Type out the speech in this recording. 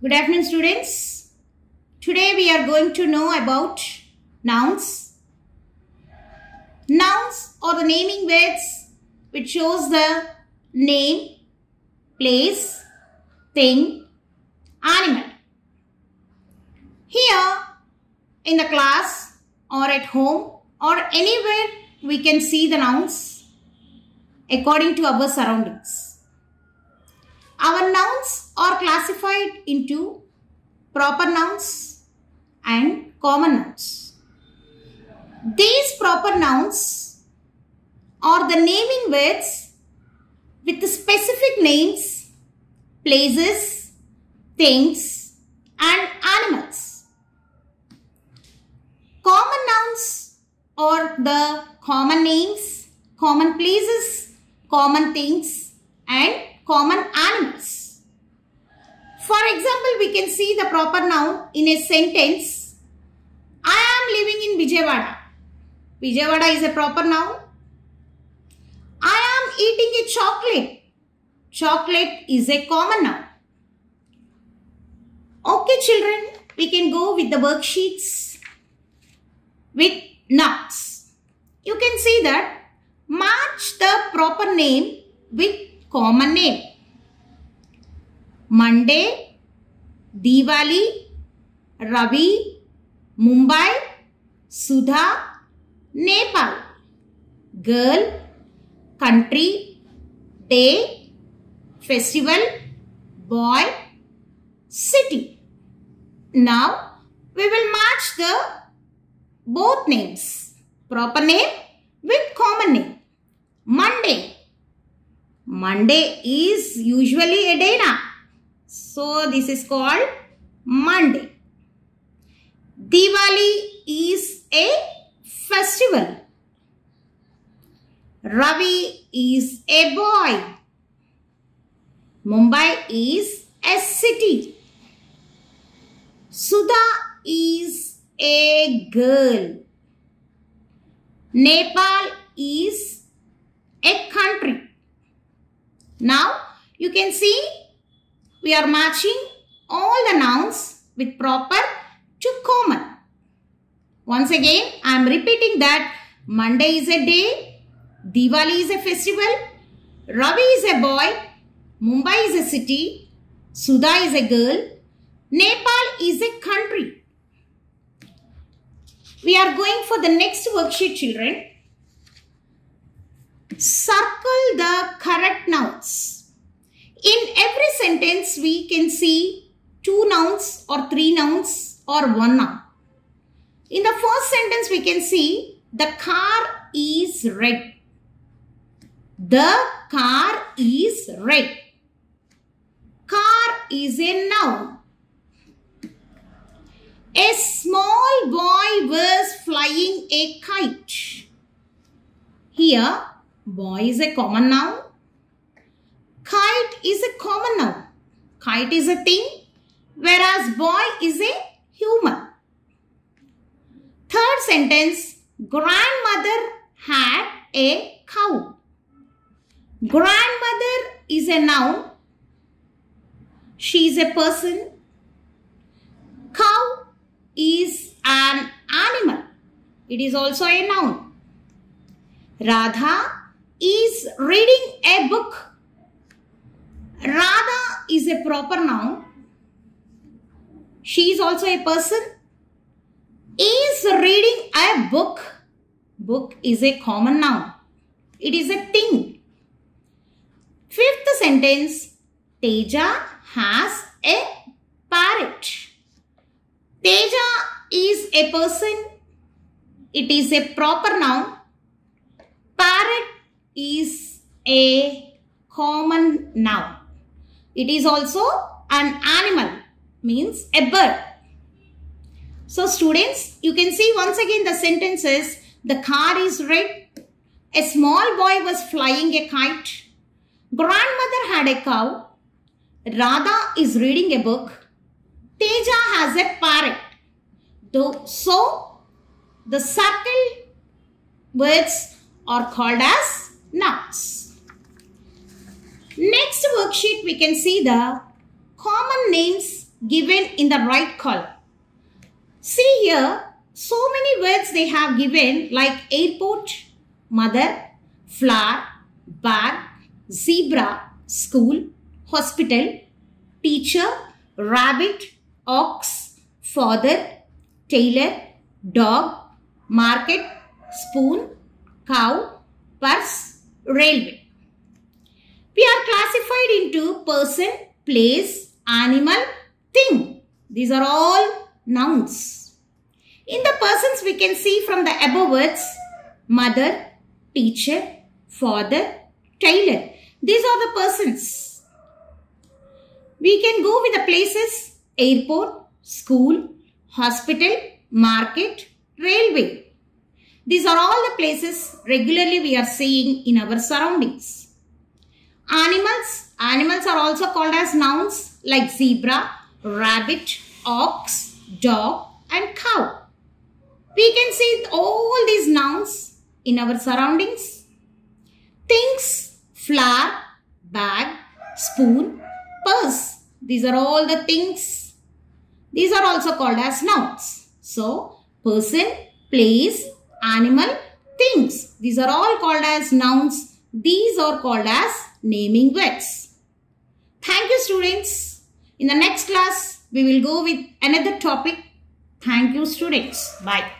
Good afternoon, students. Today we are going to know about nouns. Nouns are the naming words which shows the name, place, thing, animal. Here in the class or at home or anywhere we can see the nouns according to our surroundings. Our nouns are classified into proper nouns and common nouns. These proper nouns are the naming words with specific names, places, things and animals. Common nouns are the common names, common places, common things and common animals. For example, we can see the proper noun in a sentence. I am living in Vijayawada. Vijayawada is a proper noun. I am eating a chocolate. Chocolate is a common noun. Okay children, we can go with the worksheets with nouns. You can see that match the proper name with common name. Monday, Diwali, Ravi, Mumbai, Sudha, Nepal. Girl, country, day, festival, boy, city. Now, we will match the both names. Proper name with common name. Monday. Monday is usually a day now. So this is called Monday. Diwali is a festival. Ravi is a boy. Mumbai is a city. Sudha is a girl. Nepal is a country. Now you can see we are matching all the nouns with proper to common. Once again I am repeating that Monday is a day, Diwali is a festival, Ravi is a boy, Mumbai is a city, Sudha is a girl, Nepal is a country. We are going for the next worksheet children. Circle the correct nouns. In every sentence we can see two nouns or three nouns or one noun. In the first sentence we can see the car is red. The car is red. Car is a noun. A small boy was flying a kite. Here, boy is a common noun. Kite is a common noun. Kite is a thing, whereas boy is a human. Third sentence, grandmother had a cow. Grandmother is a noun. She is a person. Cow is an animal. It is also a noun. Radha is reading a book. Radha is a proper noun. She is also a person. Is reading a book. Book is a common noun. It is a thing. Fifth sentence. Teja has a parrot. Teja is a person. It is a proper noun. Parrot is a common noun. It is also an animal, means a bird. So students, you can see once again the sentences. The car is red. A small boy was flying a kite. Grandmother had a cow. Radha is reading a book. Teja has a parrot. So, the circle words are called as nouns. Next worksheet we can see the common names given in the right column. See here, so many words they have given like airport, mother, flower, bag, zebra, school, hospital, teacher, rabbit, ox, father, tailor, dog, market, spoon, cow, purse, railway. We are classified into person, place, animal, thing. These are all nouns. In the persons we can see from the above words mother, teacher, father, tailor. These are the persons. We can go with the places airport, school, hospital, market, railway. These are all the places regularly we are seeing in our surroundings. Animals. Animals are also called as nouns like zebra, rabbit, ox, dog and cow. We can see all these nouns in our surroundings. Things, flower, bag, spoon, purse. These are all the things. These are also called as nouns. So, person, place, animal, things. These are all called as nouns. These are called as naming words. Thank you students. In the next class, we will go with another topic. Thank you students. Bye.